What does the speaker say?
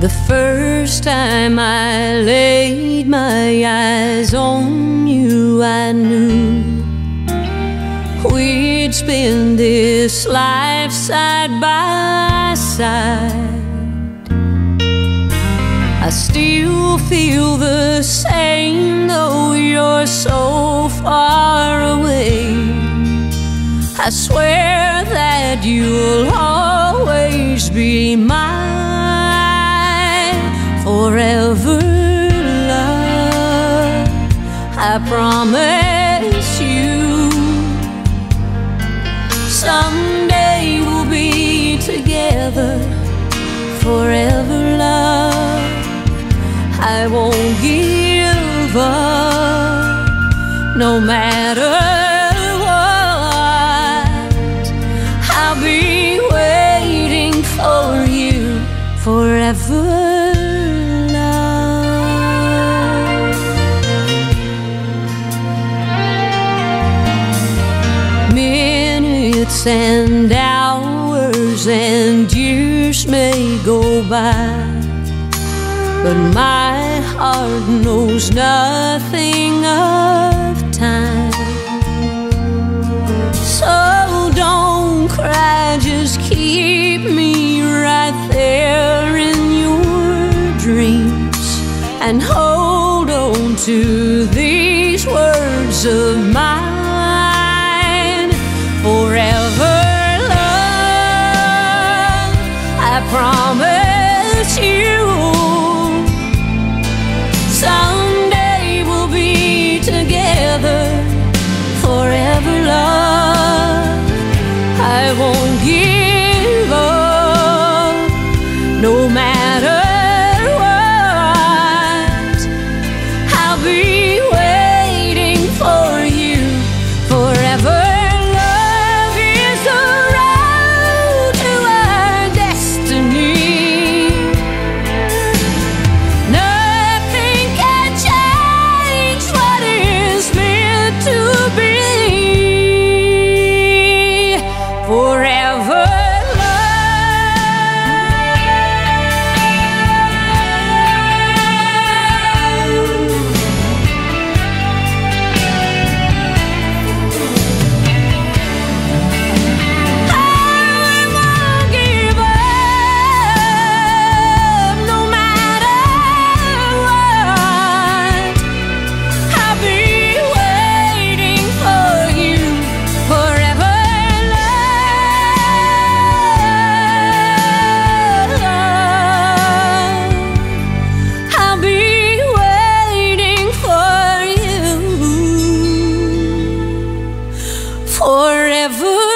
The first time I laid my eyes on you, I knew we'd spend this life side by side. I still feel the same, though you're so far away. I swear that you'll always be I promise you someday we'll be together forever love. I won't give up no matter what. I'll be waiting for you forever and hours and years may go by, but my heart knows nothing of time. So don't cry, just keep me right there in your dreams and hold on to these words of mine promise you. Someday we'll be together forever love. I won't give forever.